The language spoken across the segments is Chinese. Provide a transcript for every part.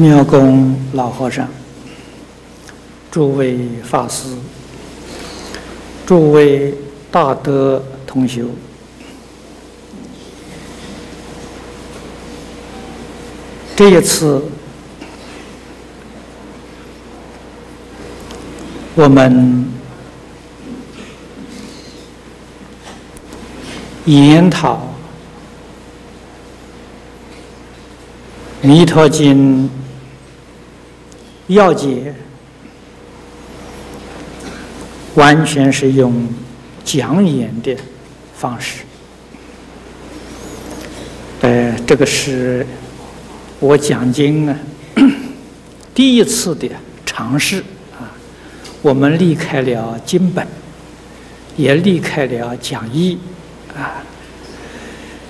妙公老和尚，诸位法师，诸位大德同修，这一次我们研讨。《弥陀经》要解完全是用讲演的方式，呃，这个是我讲经啊 第一次的尝试啊。我们离开了经本，也离开了讲义啊。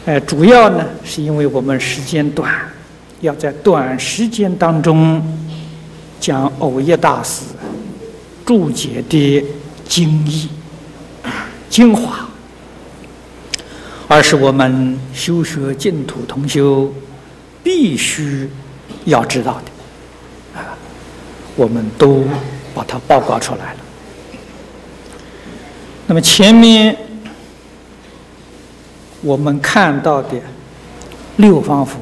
呃，主要呢是因为我们时间短。要在短时间当中讲藕叶大师注解的精义、精华，而是我们修学净土同修必须要知道的啊！我们都把它报告出来了。那么前面我们看到的六方佛。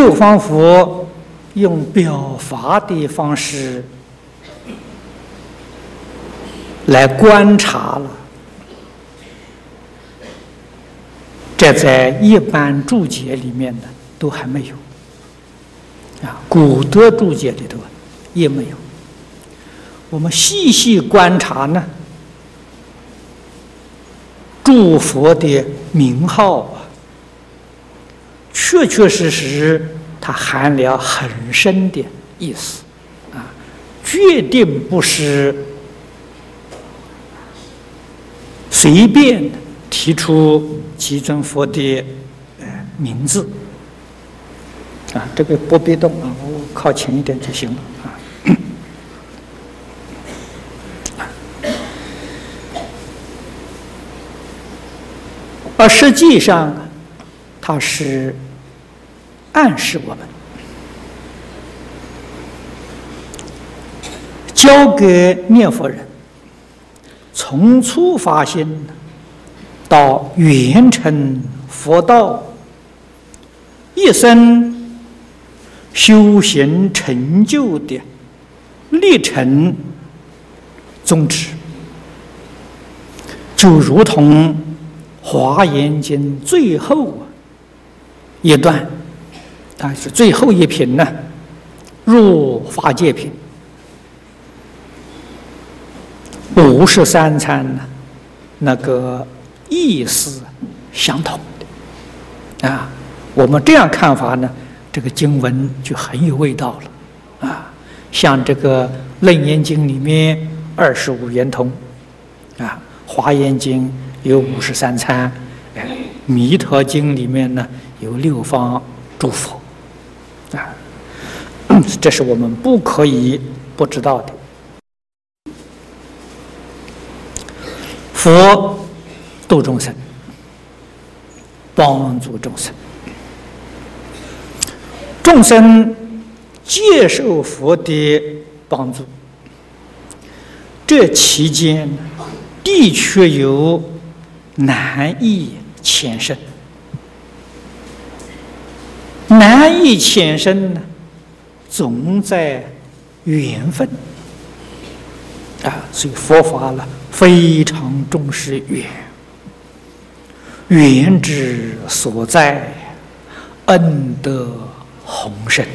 六方佛用表法的方式来观察了，这在一般注解里面呢都还没有，啊，古德注解里头也没有。我们细细观察呢，诸佛的名号。确确实实，它含了很深的意思，啊，决定不是随便提出几尊佛的呃名字，啊，这个不必动啊，我靠前一点就行了啊。而实际上，它是。暗示我们，交给念佛人，从初发心到圆成佛道，一生修行成就的历程宗旨，就如同《华严经》最后一段。但是最后一品呢，入法界品，五十三参呢，那个意思相同的啊。我们这样看法呢，这个经文就很有味道了啊。像这个《楞严经》里面二十五圆通啊，《华严经》有五十三参，《弥陀经》里面呢有六方诸佛。啊，这是我们不可以不知道的。佛度众生，帮助众生，众生接受佛的帮助，这期间的确有难易前生。难以前生呢，总在缘分啊，所以佛法呢非常重视缘，缘之所在，恩德宏深，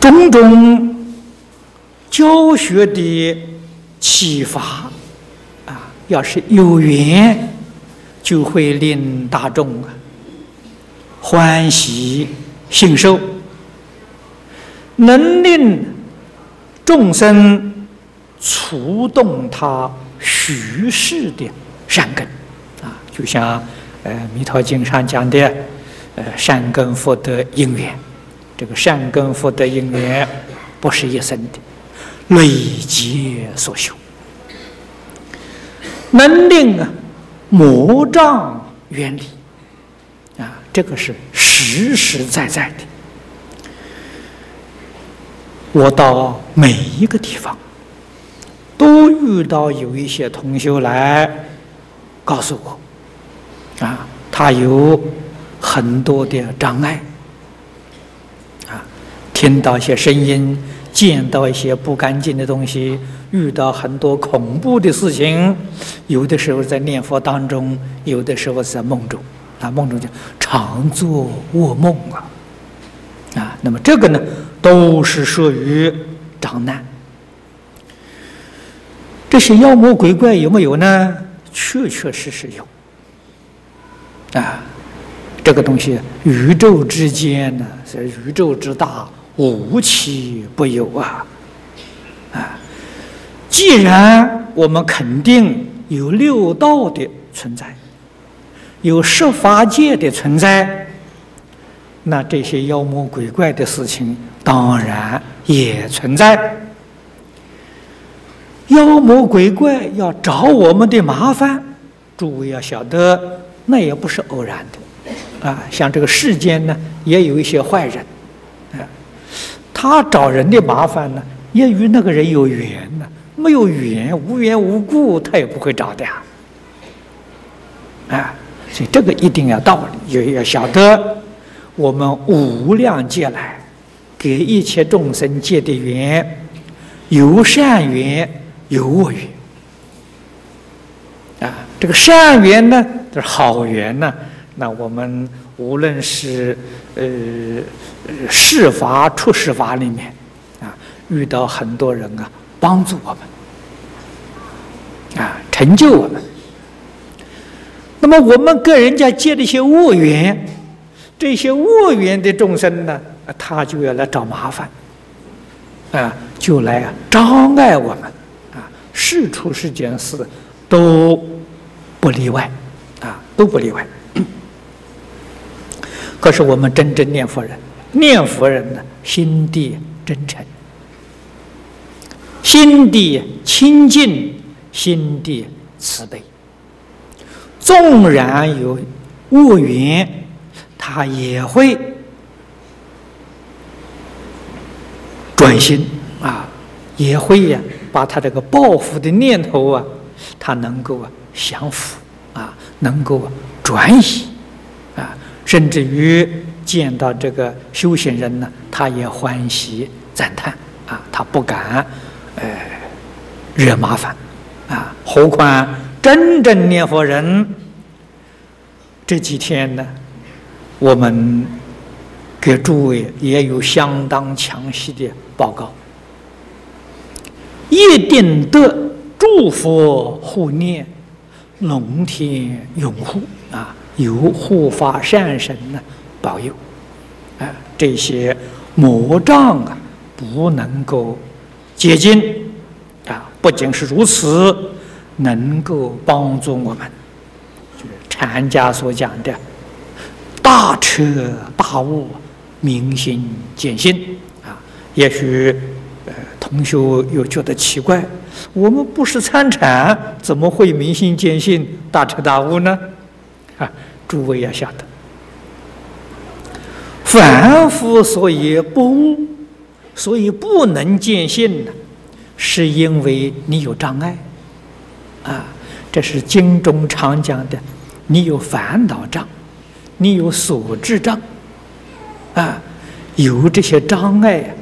种种教学的启发啊，要是有缘，就会令大众啊。欢喜信受，能令众生触动他虚实的善根啊，就像呃《弥陀经》上讲的，呃善根福德因缘，这个善根福德因缘不是一生的，累劫所修，能令啊魔障远离。这个是实实在在的。我到每一个地方，都遇到有一些同学来告诉我，啊，他有很多的障碍，啊，听到一些声音，见到一些不干净的东西，遇到很多恐怖的事情，有的时候在念佛当中，有的时候在梦中，啊，梦中就常做噩梦啊，啊，那么这个呢？都是属于长难，这些妖魔鬼怪有没有呢？确确实实有。啊，这个东西，宇宙之间呢，是宇宙之大，无奇不有啊！啊，既然我们肯定有六道的存在，有十法界的存在。那这些妖魔鬼怪的事情当然也存在。妖魔鬼怪要找我们的麻烦，诸位要晓得，那也不是偶然的啊。像这个世间呢，也有一些坏人，啊，他找人的麻烦呢，也与那个人有缘呢。没有缘，无缘无故，他也不会找的呀。啊，所以这个一定要道理，也要晓得。我们无量劫来给一切众生结的缘，有善缘，有恶缘。啊，这个善缘呢，就是好缘呢。那我们无论是呃世法、出世法里面，啊，遇到很多人啊，帮助我们，啊，成就我们。那么我们跟人家结的一些恶缘。这些恶缘的众生呢，他就要来找麻烦，啊，就来啊障碍我们，啊，事出世间事都不例外，啊，都不例外。可是我们真正念佛人，念佛人呢，心地真诚，心地清净，心地慈悲，纵然有恶缘。他也会转心啊，也会呀，把他这个报复的念头啊，他能够啊降服啊，能够啊转移啊，甚至于见到这个修行人呢，他也欢喜赞叹啊，他不敢呃惹麻烦啊，何况真正念佛人这几天呢？我们给诸位也有相当详细的报告，一定得诸佛护念，龙天拥护啊，有护法善神呢保佑，啊，这些魔障啊不能够接近啊，不仅是如此，能够帮助我们，就是禅家所讲的。大彻大悟，明心见性啊！也许呃，同学又觉得奇怪，我们不是参禅，怎么会明心见性、大彻大悟呢？啊，诸位要晓得，凡夫所以不，所以不能见性呢，是因为你有障碍啊！这是经中常讲的，你有烦恼障。你有所知障，啊，有这些障碍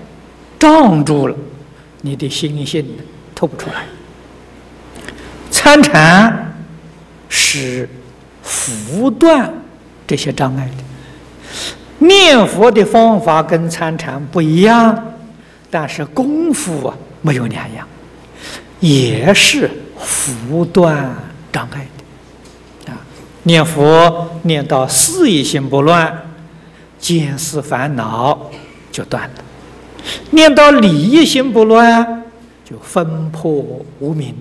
障住了，你的心性透不出来。参禅是拂断这些障碍的，念佛的方法跟参禅不一样，但是功夫啊没有两样，也是拂断障碍的啊。念佛念到事业心不乱，见思烦恼就断了；念到理一心不乱，就分破无明，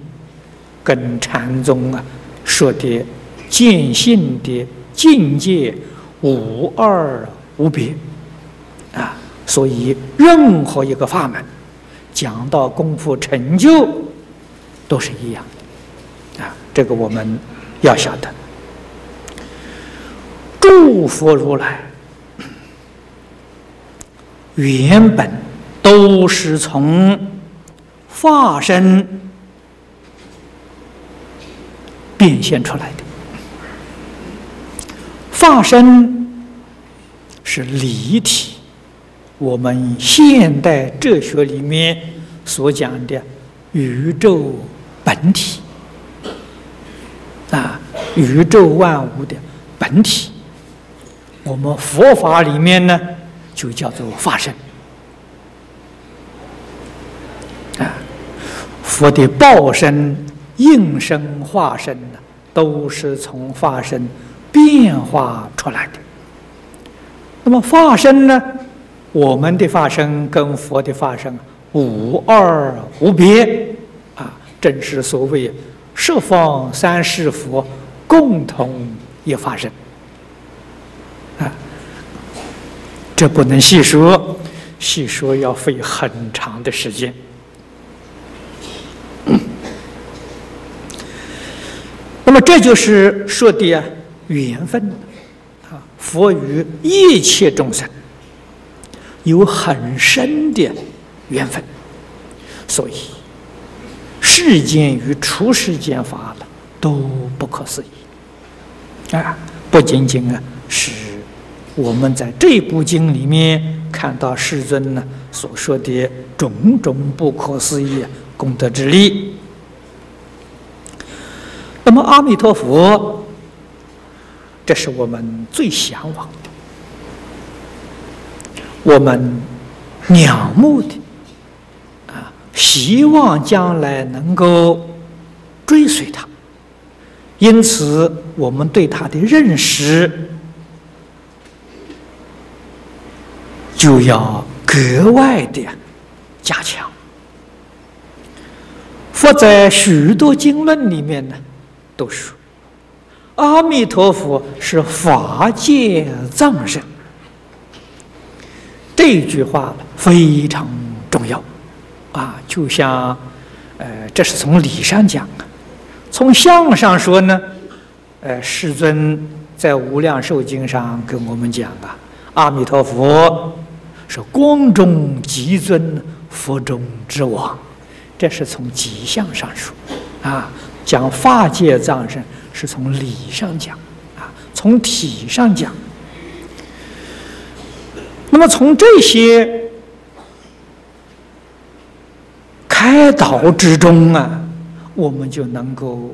跟禅宗啊说的见性的境界无二无别啊。所以任何一个法门讲到功夫成就都是一样。这个我们要晓得。诸佛如来原本都是从化身变现出来的。化身是离体，我们现代哲学里面所讲的宇宙本体，宇宙万物的本体。我们佛法里面呢，就叫做化身啊，佛的报身、应身、化身呢，都是从化身变化出来的。那么化身呢，我们的化身跟佛的化身无二无别啊，正是所谓十方三世佛共同也发生，啊。这不能细说，细说要费很长的时间。那么这就是说的缘分啊，佛与一切众生有很深的缘分，所以世间与出世间法都不可思议啊，不仅仅啊是。我们在这部经里面看到世尊呢所说的种种不可思议功德之力。那么阿弥陀佛，这是我们最向往的，我们仰慕的，啊，希望将来能够追随他。因此，我们对他的认识。就要格外的加强。佛在许多经论里面呢，都说阿弥陀佛是法界藏身。这句话非常重要啊！就像，呃，这是从理上讲啊，从相上说呢，呃，世尊在《无量寿经》上跟我们讲啊，阿弥陀佛。是光中极尊，佛中之王，这是从吉相上说，啊，讲法界藏身是从理上讲，啊，从体上讲。那么从这些开导之中啊，我们就能够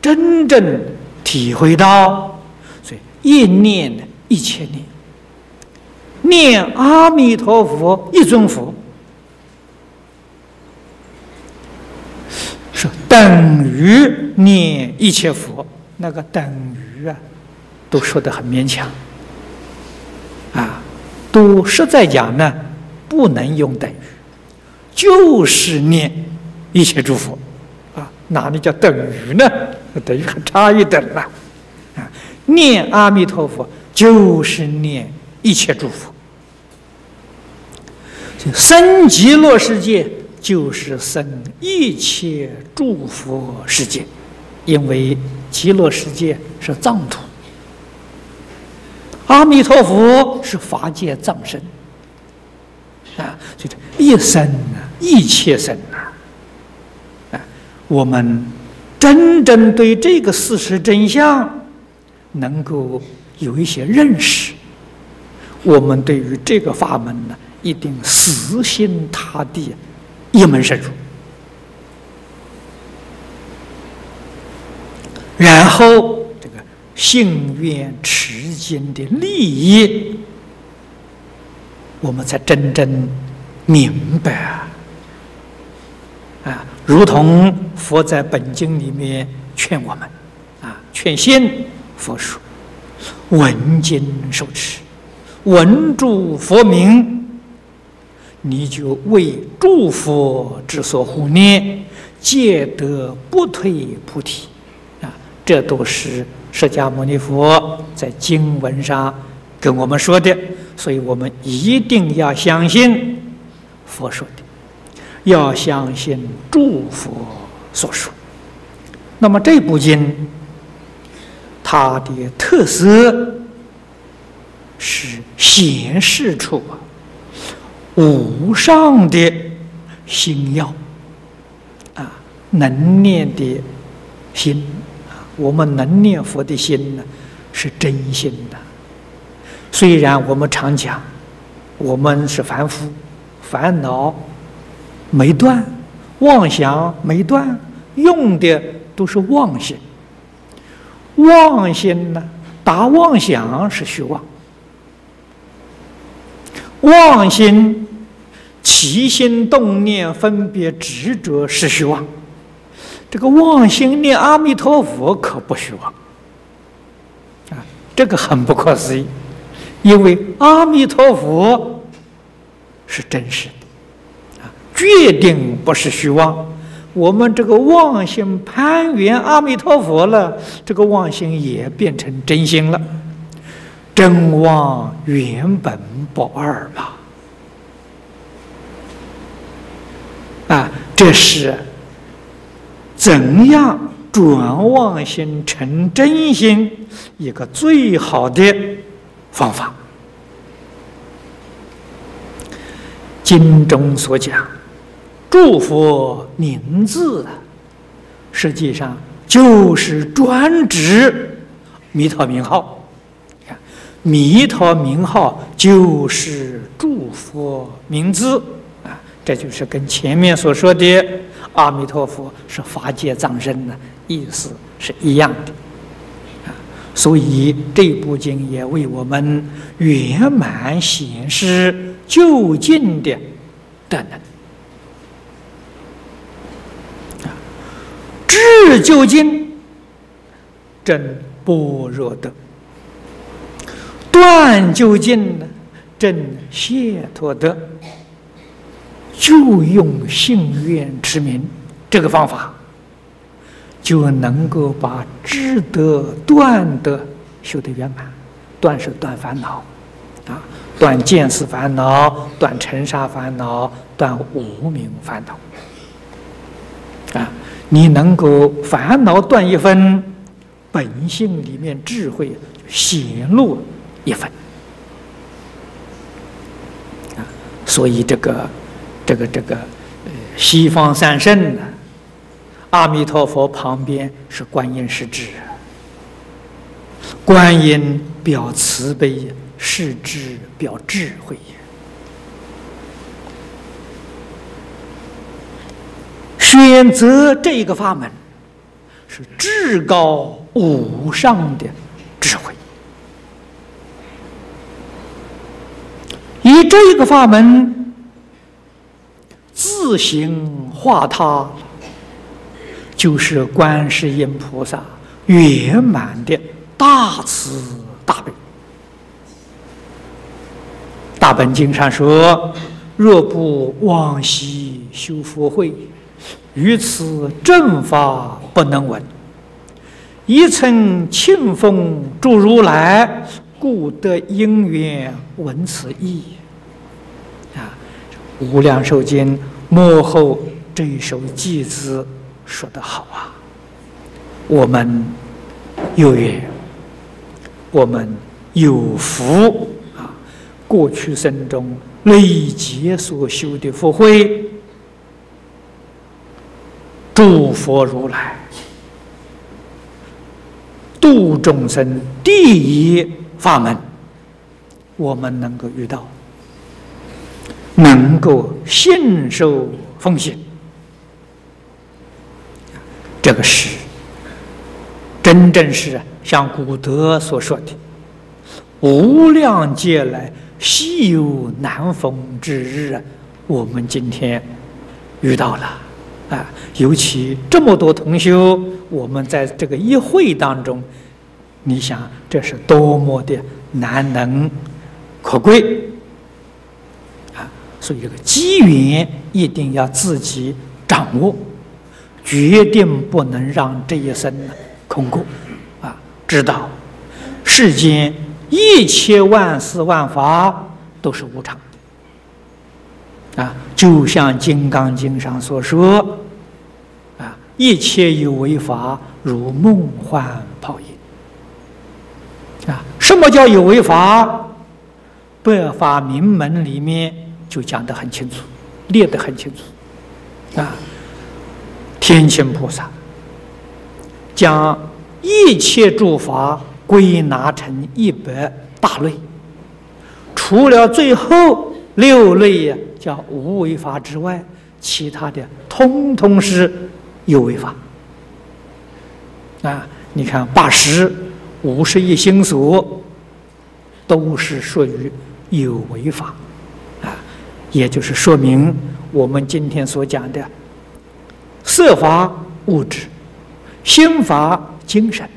真正体会到，所以一念一千年。念阿弥陀佛，一尊佛，是等于念一切佛。那个等于啊，都说的很勉强，啊，都实在讲呢，不能用等于，就是念一切诸佛，啊，哪里叫等于呢？等于还差一等了，啊，念阿弥陀佛就是念一切诸佛。生极乐世界就是生一切诸佛世界，因为极乐世界是藏土，阿弥陀佛是法界藏身，啊，就这一生啊，一切生，我们真正对这个事实真相能够有一些认识，我们对于这个法门呢。一定死心塌地，一门深入，然后这个信愿持经的利益，我们才真正明白啊！如同佛在本经里面劝我们啊，劝信佛说：“闻经受持，闻住佛名。”你就为诸佛之所护念，皆得不退菩提，啊，这都是释迦牟尼佛在经文上跟我们说的，所以我们一定要相信佛说的，要相信诸佛所说。那么这部经，它的特色是显示出啊无上的心要啊能念的心，我们能念佛的心呢是真心的。虽然我们常讲我们是凡夫，烦恼没断，妄想没断，用的都是妄心。妄心呢，打妄想是虚妄。妄心起心动念、分别执着是虚妄，这个妄心念阿弥陀佛可不虚妄啊！这个很不可思议，因为阿弥陀佛是真实的，决定不是虚妄。我们这个妄心攀缘阿弥陀佛了，这个妄心也变成真心了。真妄原本不二吧？啊，这是怎样转妄心成真心一个最好的方法。经中所讲，祝福名字，实际上就是专指弥陀名号。弥陀名号就是祝福名字啊，这就是跟前面所说的阿弥陀佛是法界藏身的意思是一样的。所以这部经也为我们圆满显示究竟的德能智究竟真般若德。断究竟呢？正解脱德，就用信愿持名这个方法，就能够把智德断德修得圆满。断是断烦恼啊，断见思烦恼，断尘沙烦恼，断无明烦恼啊。你能够烦恼断一分，本性里面智慧显露。一分啊，所以这个、这个、这个，呃，西方三圣呢，阿弥陀佛旁边是观音世智，观音表慈悲，世智表智慧，选择这个法门是至高无上的智慧。以这个法门自行化他，就是观世音菩萨圆满的大慈大悲。大本经上说：“若不往昔修佛慧，于此正法不能闻。一曾庆奉诸如来。”故得因缘闻此意，啊，《无量寿经》幕后这一首偈子说得好啊！我们有缘，我们有福啊！过去生中累劫所修的福慧，诸佛如来度众生第一。法门，我们能够遇到，能够信受奉献，这个是真正是像古德所说的“无量劫来稀有难逢之日”，啊，我们今天遇到了啊！尤其这么多同修，我们在这个一会当中。你想，这是多么的难能可贵啊！所以这个机缘一定要自己掌握，决定不能让这一生空过啊！知道世间一切万事万法都是无常啊！就像《金刚经》上所说，一切有为法如梦幻泡影。啊，什么叫有为法？百法明门里面就讲得很清楚，列得很清楚。啊，天亲菩萨将一切诸法归纳成一百大类，除了最后六类呀叫无为法之外，其他的通通是有为法。啊，你看八十、五十一心所，都是属于有为法，啊，也就是说明我们今天所讲的色法物质、心法精神、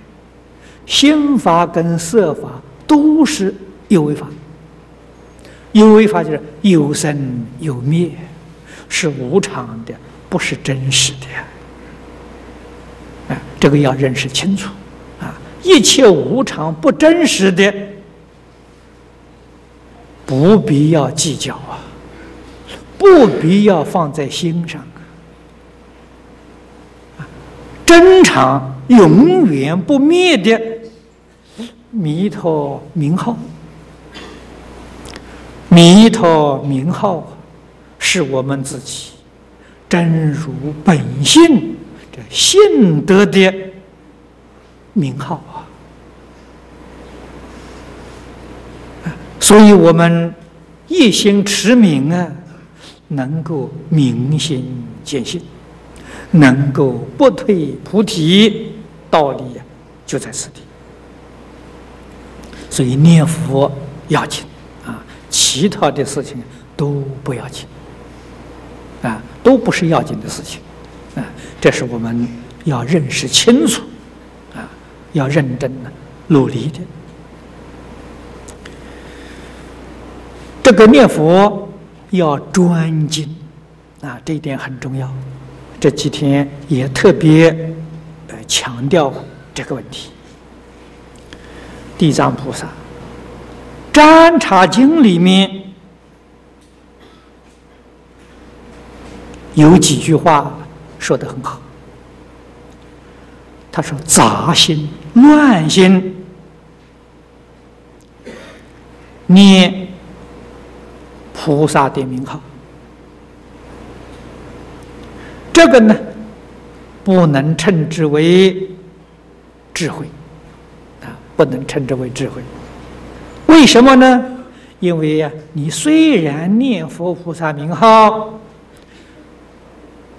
心法跟色法都是有为法。有为法就是有生有灭，是无常的，不是真实的。啊，这个要认识清楚，啊，一切无常不真实的，不必要计较啊，不必要放在心上啊，真常永远不灭的弥陀名号，弥陀名号是我们自己真如本性。信德的名号啊，所以我们一心持名啊，能够明心见性，能够不退菩提道理，就在此地。所以念佛要紧啊，其他的事情都不要紧啊，都不是要紧的事情。啊，这是我们要认识清楚，啊，要认真的努力的。这个念佛要专精，啊，这一点很重要。这几天也特别呃强调这个问题。地藏菩萨《占察经》里面有几句话。说的很好，他说：“杂心、乱心，念菩萨的名号，这个呢，不能称之为智慧啊，不能称之为智慧。为什么呢？因为呀，你虽然念佛菩萨名号。”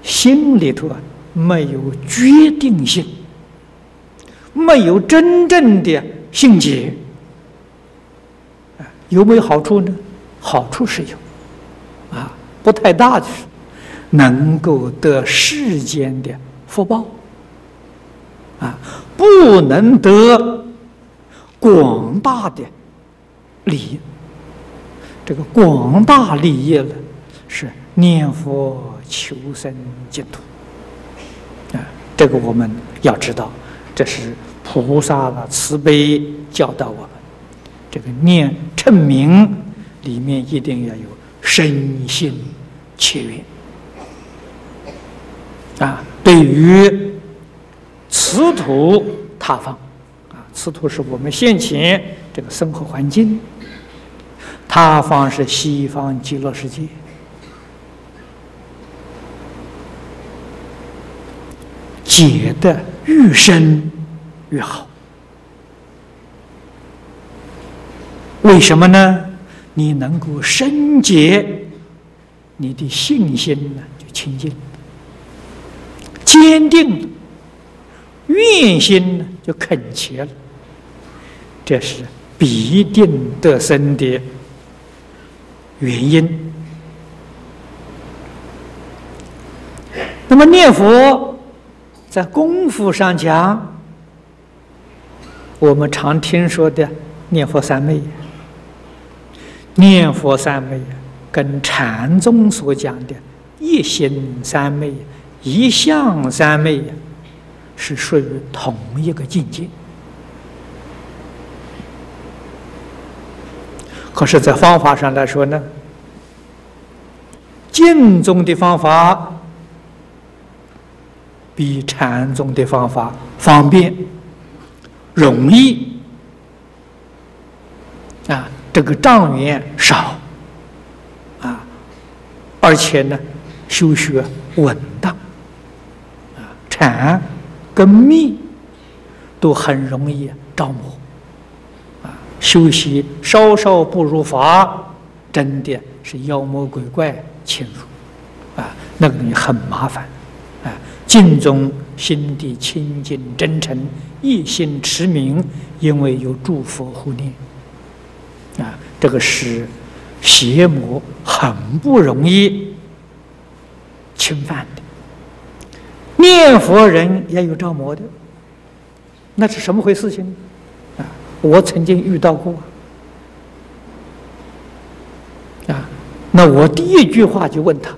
心里头啊，没有决定性，没有真正的性解，有没有好处呢？好处是有，啊，不太大的，能够得世间的福报，啊，不能得广大的利益。这个广大利益呢，是念佛。求生净土，啊，这个我们要知道，这是菩萨的慈悲教导我们。这个念称名里面一定要有身心切愿，啊，对于此土他方，啊，此土是我们现前这个生活环境，他方是西方极乐世界。解的越深越好，为什么呢？你能够深解，你的信心呢就清净，坚定，愿心呢就恳切了，这是必定得生的原因。那么念佛。在功夫上讲，我们常听说的念佛三昧，念佛三昧跟禅宗所讲的一心三昧、一相三昧是属于同一个境界。可是，在方法上来说呢，净宗的方法。比禅宗的方法方便、容易。啊！这个障缘少。啊而且呢，修学稳当，啊，禅跟密都很容易着魔，啊，修习稍稍不如法，真的是妖魔鬼怪侵入，啊，那个东西很麻烦，啊，净宗心地清净真诚，一心持名，因为有诸佛护念，啊，这个是。邪魔很不容易侵犯的，念佛人也有着魔的，那是什么回事？情啊，我曾经遇到过啊。那我第一句话就问他：“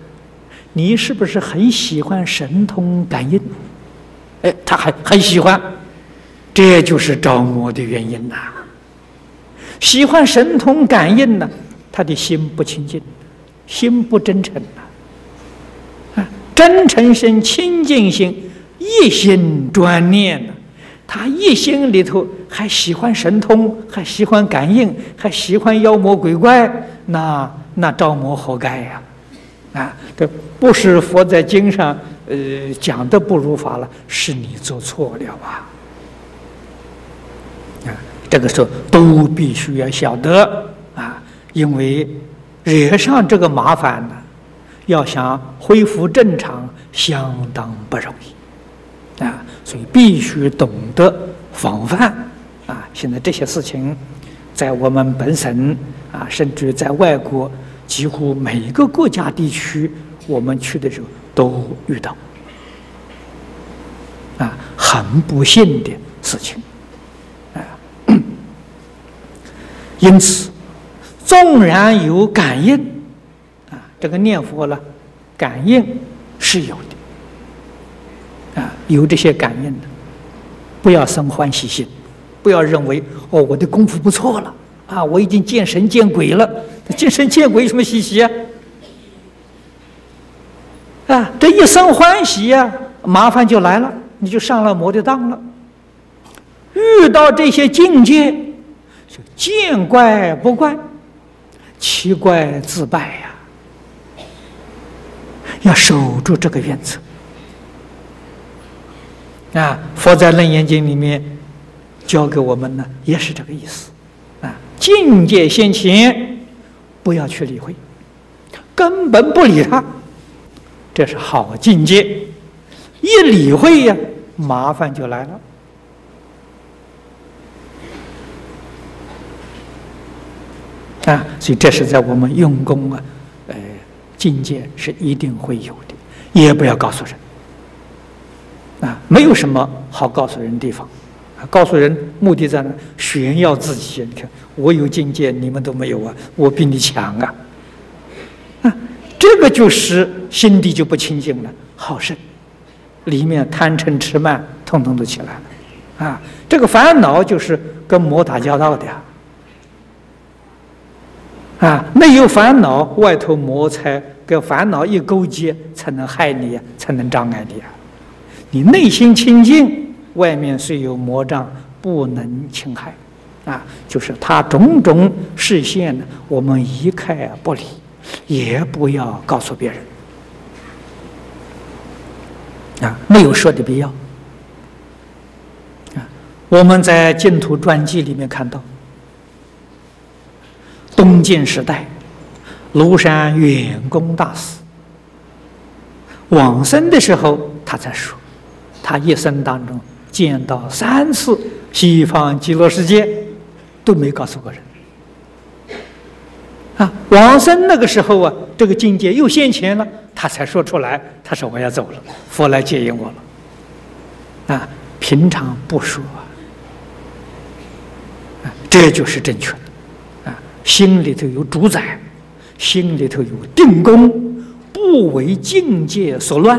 你是不是很喜欢神通感应？”哎，他还很喜欢，这就是着魔的原因呐。喜欢神通感应呢？他的心不清净，心不真诚啊！真诚心、清净心，一心专念呢。他一心里头还喜欢神通，还喜欢感应，还喜欢妖魔鬼怪，那那着魔活该呀！啊这不是佛在经上呃讲的不如法了，是你做错了吧？啊，这个时候都必须要晓得啊。因为惹上这个麻烦呢，要想恢复正常，相当不容易啊！所以必须懂得防范啊！现在这些事情，在我们本省啊，甚至在外国，几乎每一个国家地区，我们去的时候都遇到啊，很不幸的事情啊！因此。纵然有感应，啊，这个念佛了，感应是有的，啊，有这些感应的，不要生欢喜心，不要认为哦，我的功夫不错了，啊，我已经见神见鬼了，见神见鬼有什么稀奇啊？啊，这一生欢喜呀，麻烦就来了，你就上了魔的当了。遇到这些境界，就见怪不怪。奇怪自败呀，要守住这个原则啊！佛在《楞严经》里面教给我们呢，也是这个意思。境界先前，不要去理会，根本不理他，这是好境界。一理会呀，麻烦就来了。啊，所以这是在我们用功啊，呃，境界是一定会有的，也不要告诉人。啊，没有什么好告诉人的地方，告诉人目的在哪？炫耀自己。你看，我有境界，你们都没有啊，我比你强啊。啊，这个就是心地就不清净了，好胜，里面贪嗔痴慢通通都起来了。啊，这个烦恼就是跟魔打交道的呀。啊，没有烦恼，外头魔才跟烦恼一勾结，才能害你，才能障碍你啊！你内心清净，外面虽有魔障，不能侵害。啊，就是他种种视线呢，我们一概不理，也不要告诉别人。啊，没有说的必要。啊，我们在净土传记里面看到。东晋时代，庐山远公大师往生的时候，他才说，他一生当中见到三次西方极乐世界，都没告诉过人。啊，往生那个时候啊，这个境界又现前了，他才说出来。他说：“我要走了，佛来接引我了。”啊，平常不说啊，这就是正确的。啊心里头有主宰，心里头有定功，不为境界所乱，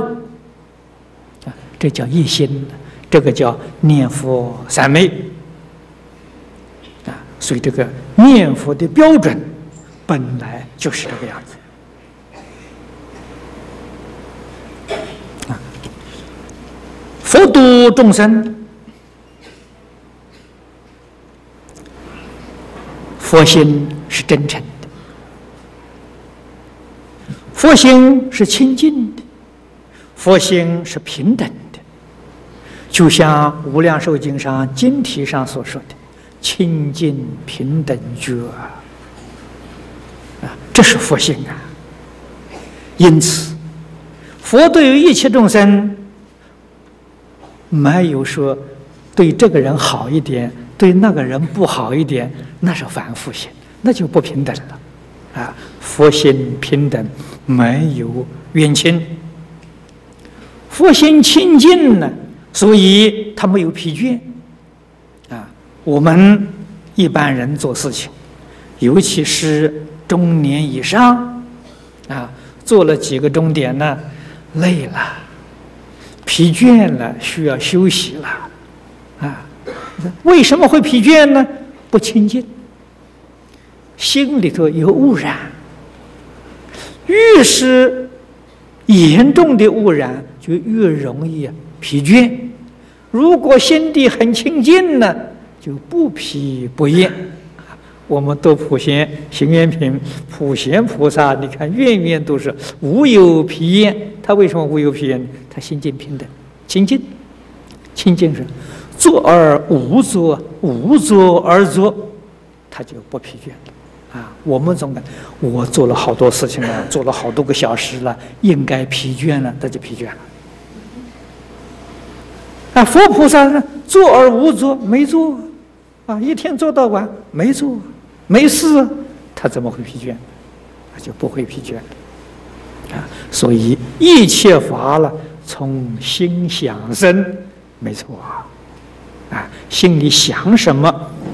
啊，这叫一心，这个叫念佛三昧，啊，所以这个念佛的标准本来就是这个样子，啊，佛度众生。佛心是真诚的，佛心是清净的，佛心是平等，就像《无量寿经》上经题上所说的“清净平等觉”啊，这是佛性啊。因此，佛对于一切众生，没有说对这个人好一点，对那个人不好一点，那是凡夫心，那就不平等了。啊，佛心平等，没有冤亲。佛心清净呢，所以他没有疲倦。啊，我们一般人做事情，尤其是中年以上，啊，做了几个钟点呢，累了，疲倦了，需要休息了。啊，为什么会疲倦呢？不清净。心里头有污染，越是严重的污染，就越容易疲倦。如果心地很清净呢，就不疲不厌。我们读普贤行愿品，普贤菩萨，你看愿愿都是无有疲厌。他为什么无有疲厌？他心境平等，清净，清净是坐而无坐，无坐而坐，他就不疲倦。啊，我们总感我做了好多事情了，做了好多个小时了，应该疲倦了，他就疲倦了。佛菩萨呢，坐而无坐，没坐，啊，一天做到晚没做，没事，他怎么会疲倦？他就不会疲倦。啊，所以一切法了，从心想生，没错啊，啊，心里想什么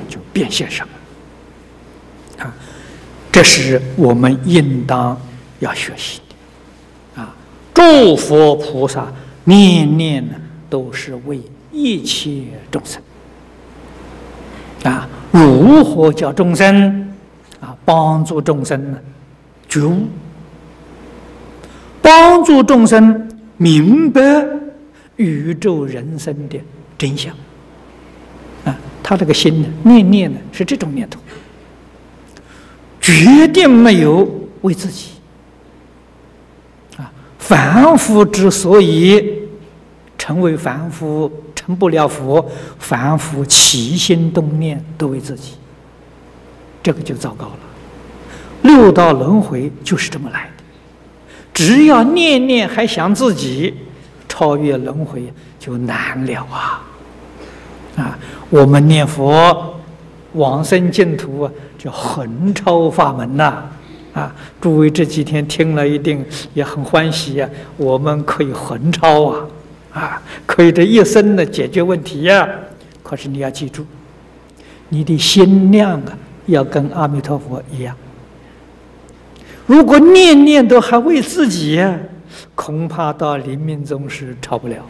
就变现什么啊。这是我们应当要学习的啊！诸佛菩萨念念呢，都是为一切众生啊！如何叫众生啊？帮助众生呢？觉悟，帮助众生明白宇宙人生的真相啊！他这个心呢，念念呢，是这种念头。决定没有为自己啊！凡夫之所以成为凡夫，成不了佛，凡夫起心动念都为自己，这个就糟糕了。六道轮回就是这么来的，只要念念还想自己，超越轮回就难了啊！啊，我们念佛往生净土啊！叫横超法门呐，啊！诸位这几天听了一定也很欢喜呀。我们可以横超啊，啊，可以这一生的解决问题呀。可是你要记住，你的心量啊，要跟阿弥陀佛一样。如果念念都还为自己，恐怕到临命终时超不了。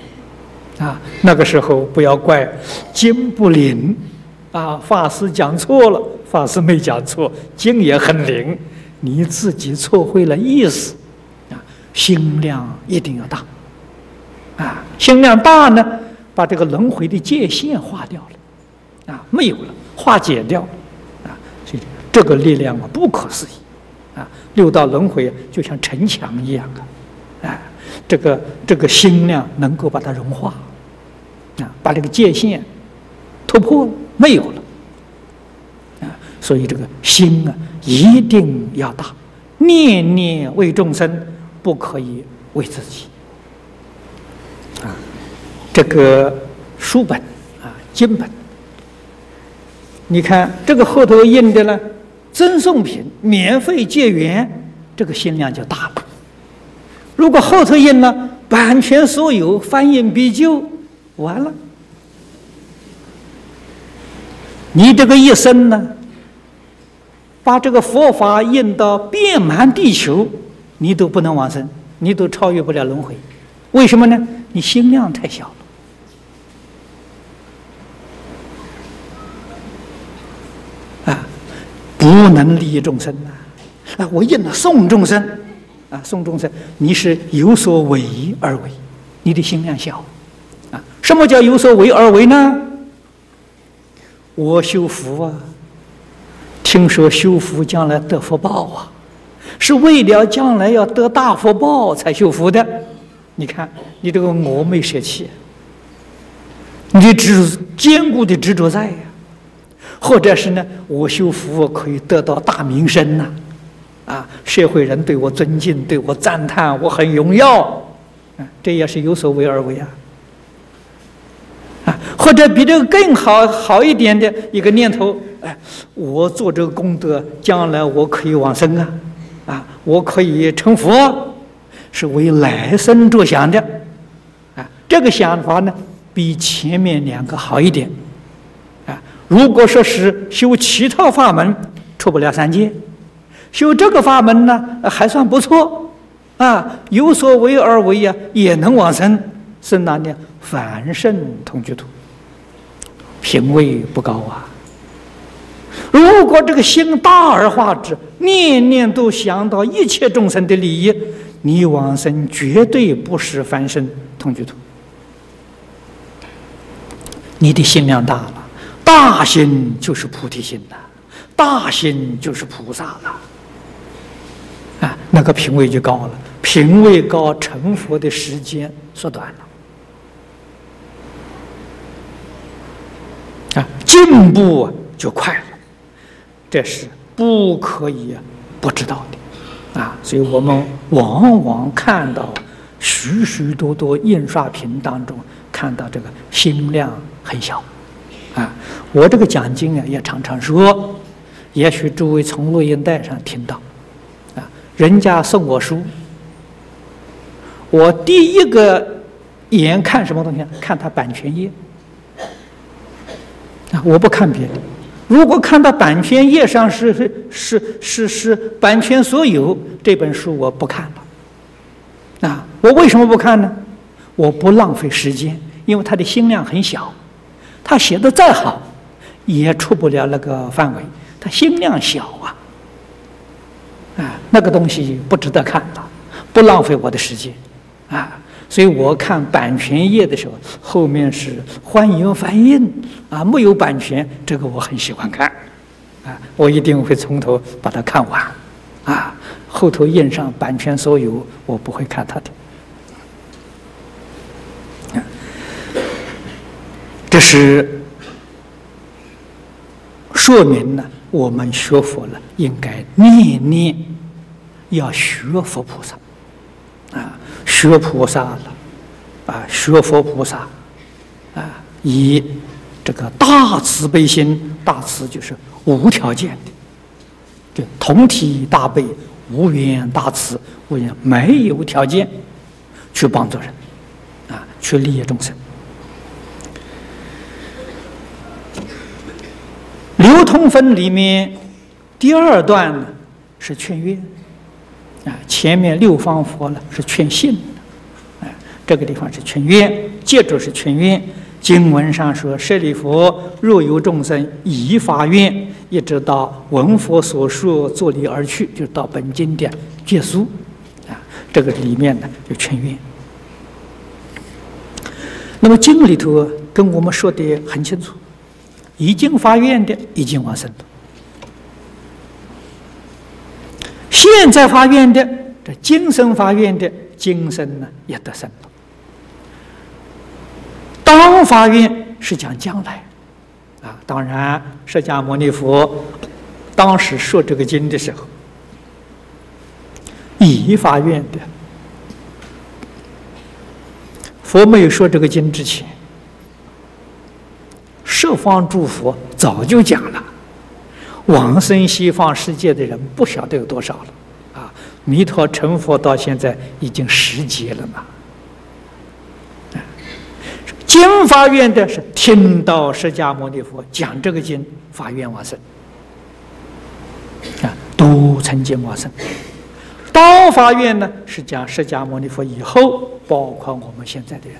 啊，那个时候不要怪经不灵，啊，法师讲错了。法师没讲错，经也很灵，你自己错会了意思，啊，心量一定要大，啊，心量大呢，把这个轮回的界限化掉了，啊，没有了，化解掉，啊，所以这个力量啊不可思议，啊，六道轮回就像城墙一样啊，啊，这个这个心量能够把它融化，啊，把这个界限突破没有了。啊所以这个心啊，一定要大，念念为众生，不可以为自己。这个书本啊，经本，你看这个后头印的呢，赠送品，免费结缘，这个心量就大了。如果后头印了版权所有，翻印必究，完了，你这个一生呢？把这个佛法印到遍满地球，你都不能往生，你都超越不了轮回。为什么呢？你心量太小了啊！不能利益众生呐！啊，我应了送众生啊，送众生，你是有所为而为，你的心量小啊。什么叫有所为而为呢？我修福啊。听说修福将来得福报啊，是为了将来要得大福报才修福的。你看，你这个我没舍弃，你执坚固的执着在呀。或者是呢，我修福可以得到大名声呐，啊，社会人对我尊敬，对我赞叹，我很荣耀，啊，这也是有所为而为啊。啊，或者比这个更好好一点的一个念头，哎，我做这个功德，将来我可以往生啊，啊，我可以成佛，是为来生着想的，啊，这个想法呢，比前面两个好一点，如果说是修其他法门，出不了三界，修这个法门呢，还算不错，啊，有所为而为呀，也能往生，是哪里？凡圣同居土，品位不高啊！如果这个心大而化之，念念都想到一切众生的利益，你往生绝对不是凡圣同居土。你的心量大，大心就是菩提心呐，大心就是菩萨了。啊，那个品位就高了，品位高，成佛的时间缩短了。啊，进步就快了，这是不可以不知道的，啊，所以我们往往看到许许多多印刷品当中看到这个心量很小，啊，我这个讲经啊也常常说，也许诸位从录音带上听到，啊，人家送我书，我第一个眼看什么东西？看他版权页。啊我不看别的，如果看到版权页上是是是是是版权所有这本书，我不看了。啊，我为什么不看呢？我不浪费时间，因为它的心量很小，他写的再好，也出不了那个范围，他心量小啊。啊，那个东西不值得看了，不浪费我的时间，啊。所以我看版权页的时候，后面是欢迎翻印啊，没有版权，这个我很喜欢看，啊，我一定会从头把它看完，啊，后头印上版权所有，我不会看它的。这是说明呢，我们学佛了，应该念念要学佛菩萨。啊，学菩萨了，啊，学佛菩萨，啊，以这个大慈悲心，大慈就是无条件。的，就同体大悲，无缘大慈，无缘没有条件去帮助人，啊，去利益众生。流通分里面第二段呢是劝愿。啊，前面六方佛呢是劝信，啊，这个地方是劝愿，接着是劝愿。经文上说，舍利弗，若有众生已发愿，一直到闻佛所说，作礼而去，就到本经的结束，啊，这个里面呢就劝愿。那么经里头跟我们说的很清楚，已经发愿的已经往生了。现在发愿的，这今生发愿的，今生呢也得生了。当发愿是讲将来，啊，当然释迦牟尼佛当时说这个经的时候，已发愿的。佛没有说这个经之前，十方诸佛早就讲了。往生西方世界的人不晓得有多少了，啊！弥陀成佛到现在已经十劫了嘛。经发愿的是听到释迦牟尼佛讲这个经，发愿往生，啊，都曾经往生。当发愿呢，是讲释迦牟尼佛以后，包括我们现在的人，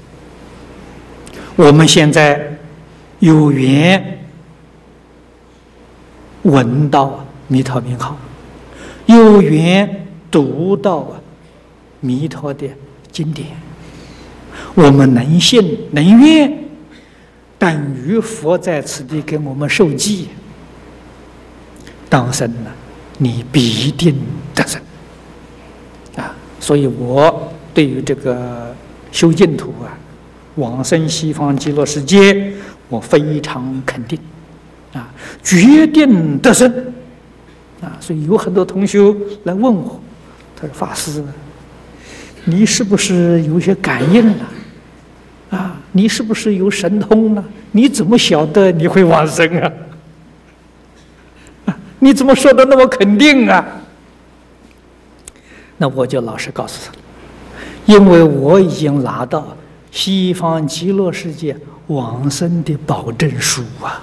我们现在有缘。闻到弥陀名号，有缘读到弥陀的经典，我们能信能愿，等于佛在此地给我们受记。当生了，你必定得生所以我对于这个修净土啊，往生西方极乐世界，我非常肯定，啊，决定得生，啊，所以有很多同学来问我，他说法师，你是不是有些感应了？啊，你是不是有神通了？你怎么晓得你会往生啊？你怎么说的那么肯定啊？那我就老实告诉他，因为我已经拿到西方极乐世界往生的保证书啊。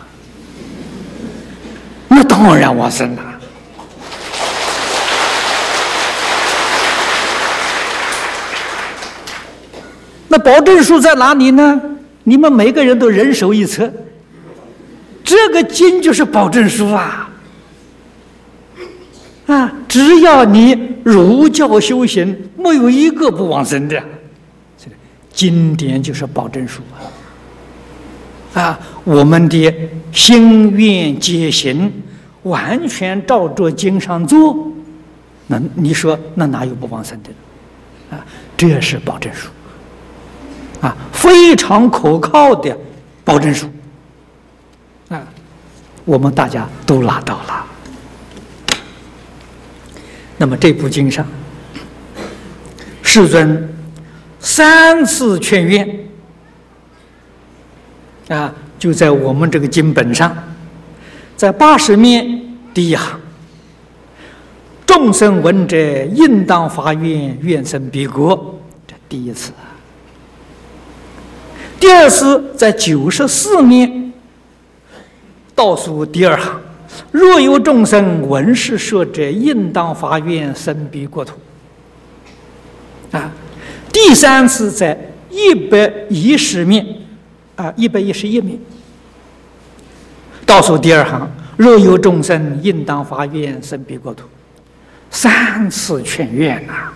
那当然往生了。那保证书在哪里呢？你们每个人都人手一册，这个经就是保证书啊。啊，只要你儒教修行，没有一个不往生的。经典就是保证书啊！啊，我们的心愿皆行，完全照着经上做，那你说那哪有不往生的？啊，这是保证书，啊，非常可靠的保证书，啊，我们大家都拿到了。那么这部经上，世尊三次劝愿啊，就在我们这个经本上，在八十面第一行，众生闻者应当发愿，愿生彼国。这第一次。第二次在九十四面倒数第二行。若有众生闻是说者，应当发愿生彼国土。啊，第三次在一百一十面，啊，一百一十一面，倒数第二行，若有众生应当发愿生彼国土，三次劝愿呐，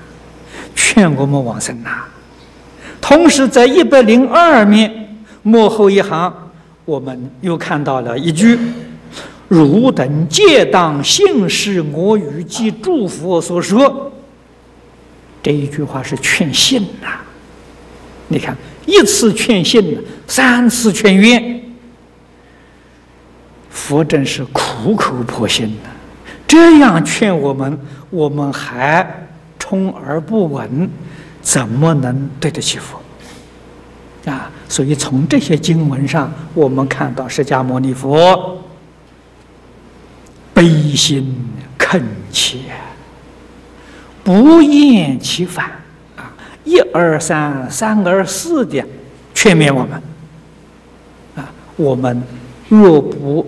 劝我们往生呐。同时在一百零二面幕后一行，我们又看到了一句。汝等皆当信是我语及诸佛所说。这一句话是劝信呐。你看，一次劝信三次劝愿，佛真是苦口婆心呐。这样劝我们，我们还充耳不闻，怎么能对得起佛？啊，所以从这些经文上，我们看到释迦牟尼佛。悲心恳切，不厌其烦！一而三，三而四的劝勉我们啊！我们若不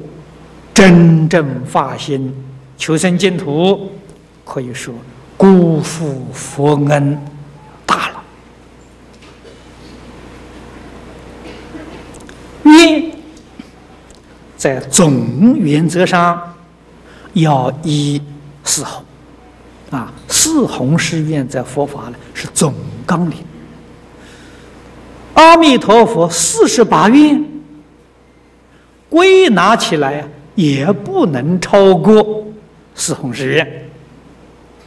真正发心求生净土，可以说辜负佛恩大了。愿在总原则上。要依四弘，啊，四弘誓愿在佛法呢是总纲领。阿弥陀佛四十八愿归纳起来也不能超过四弘誓愿，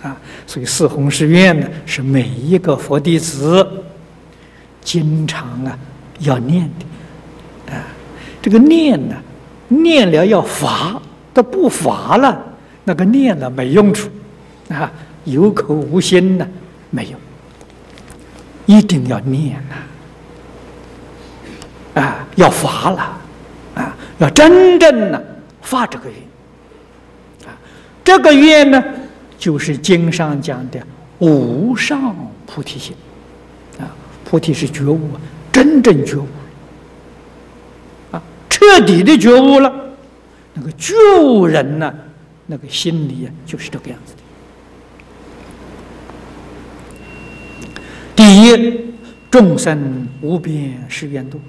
啊，所以四弘誓愿呢是每一个佛弟子经常啊要念的，啊，这个念呢念了要发。他不发了，那个念了没用处，啊，有口无心呢，没有，一定要念呐，啊，要发了，啊，要真正的发这个愿，啊，这个愿呢，就是经上讲的无上菩提心，啊，菩提是觉悟，真正觉悟，啊，彻底的觉悟了。那个觉悟人呢，那个心理啊，就是这个样子的。第一，众生无边誓愿度，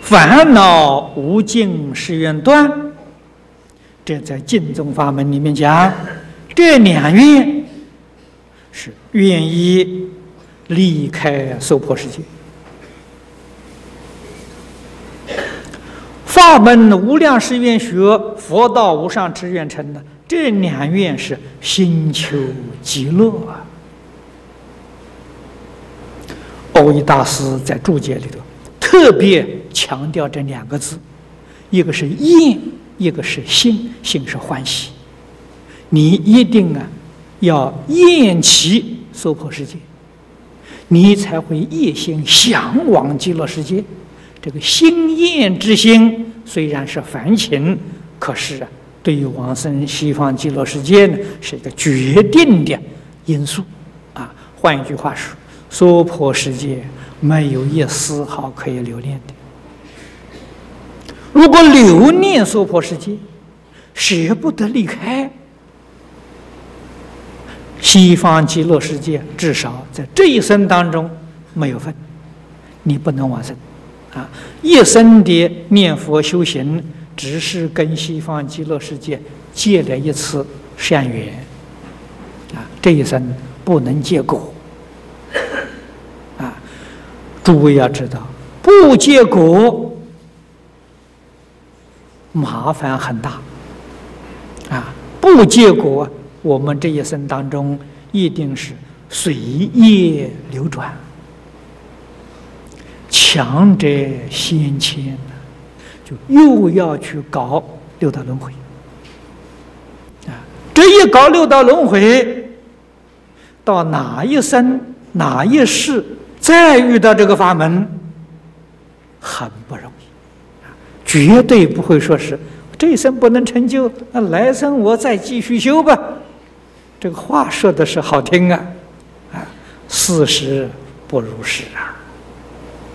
烦恼无尽誓愿断。这在净宗法门里面讲，这两愿是愿意离开娑婆世界。法门无量誓愿学，佛道无上誓愿成的，这两愿是心求极乐啊！欧一大师在注解里头特别强调这两个字，一个是厌，一个是心，心是欢喜。你一定啊，要厌弃娑婆世界，你才会一心向往极乐世界。这个心厌之心虽然是凡情，可是啊，对于往生西方极乐世界呢，是一个决定的因素。啊，换一句话说，娑婆世界没有一丝毫可以留恋的。如果留恋娑婆世界，舍不得离开。西方极乐世界至少在这一生当中没有份，你不能往生，啊！一生的念佛修行，只是跟西方极乐世界结了一次善缘，啊！这一生不能结果，诸位要知道，不结果麻烦很大，啊！不结果。我们这一生当中，一定是水业流转，强者先迁就又要去搞六道轮回啊！这一搞六道轮回，到哪一生哪一世再遇到这个法门，很不容易！绝对不会说是这一生不能成就，那来生我再继续修吧。这个话说的是好听啊，啊，事实不如是啊，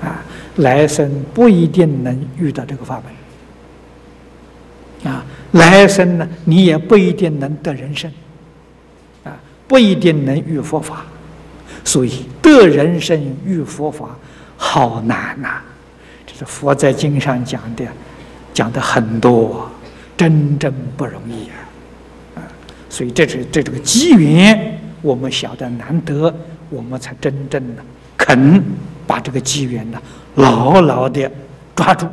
啊，来生不一定能遇到这个法门，啊，来生呢，你也不一定能得人生，啊，不一定能遇佛法，所以得人生遇佛法好难呐，这是佛在经上讲的，讲的很多，真正不容易啊。所以，这是这这个机缘，我们晓得难得，我们才真正的肯把这个机缘呢牢牢的抓住。